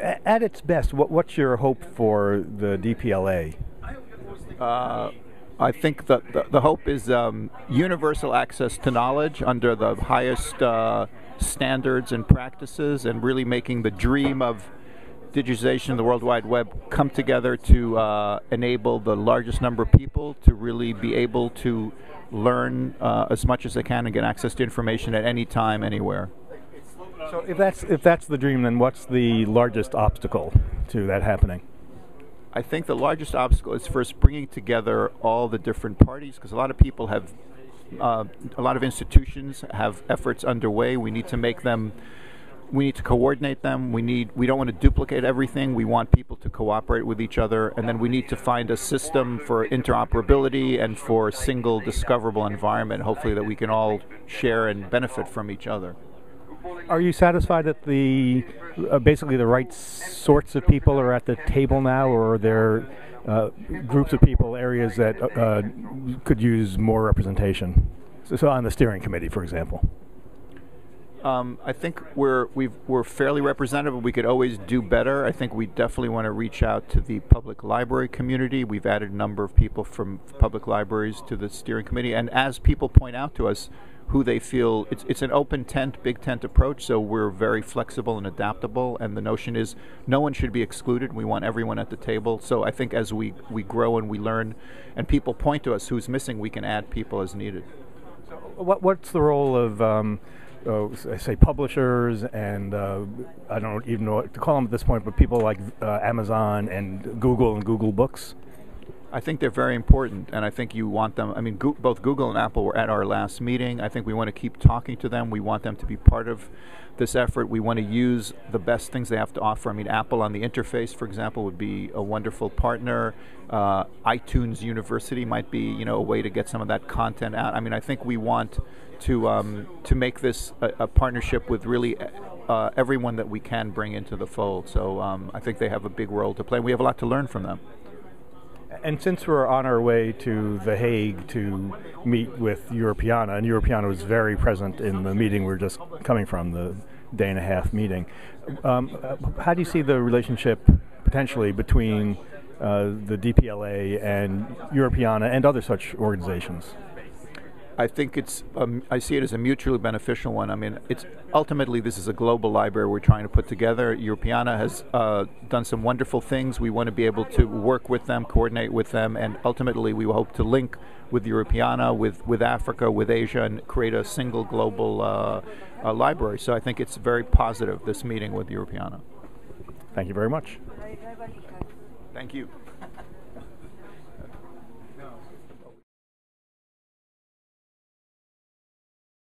At its best, what, what's your hope for the DPLA? Uh, I think that the, the, hope is um, universal access to knowledge under the highest uh, standards and practices, and really making the dream of digitization of the World Wide Web come together to uh, enable the largest number of people to really be able to learn uh, as much as they can and get access to information at any time, anywhere. So if that's if that's the dream, then what's the largest obstacle to that happening? I think the largest obstacle is first bringing together all the different parties because a lot of people have, uh, a lot of institutions have efforts underway. We need to make them we need to coordinate them. We need we don't want to duplicate everything. We want people to cooperate with each other, and then we need to find a system for interoperability and for a single discoverable environment. Hopefully, that we can all share and benefit from each other. Are you satisfied that the uh, basically the right sorts of people are at the table now, or are there uh, groups of people, areas that uh, could use more representation? So, so on the steering committee, for example. Um, I think we're we are fairly representative. We could always do better. I think we definitely want to reach out to the public library community. We've added a number of people from public libraries to the steering committee, and as people point out to us who they feel it's it's an open tent, big tent approach. So we're very flexible and adaptable. And the notion is no one should be excluded. We want everyone at the table. So I think as we we grow and we learn, and people point to us who's missing, we can add people as needed. So what what's the role of um, uh, say publishers and uh, I don't even know what to call them at this point, but people like uh, Amazon and Google and Google Books? I think they're very important, and I think you want them. I mean, go- both Google and Apple were at our last meeting. I think we want to keep talking to them. We want them to be part of this effort. We want to use the best things they have to offer. I mean, Apple on the interface, for example, would be a wonderful partner. Uh, iTunes University might be, you know, a way to get some of that content out. I mean, I think we want to um, to make this a, a partnership with really uh, everyone that we can bring into the fold. So um, I think they have a big role to play. We have a lot to learn from them. And since we're on our way to The Hague to meet with Europeana, and Europeana was very present in the meeting we're just coming from, the day and a half meeting, um, uh, how do you see the relationship potentially between uh, the DPLA and Europeana and other such organizations? I think it's um, I see it as a mutually beneficial one. I mean, it's ultimately this is a global library we're trying to put together. Europeana has uh, done some wonderful things. We want to be able to work with them, coordinate with them, and ultimately we hope to link with Europeana, with with Africa, with Asia, and create a single global uh, uh, library. So I think it's very positive this meeting with Europeana. Thank you very much. Thank you.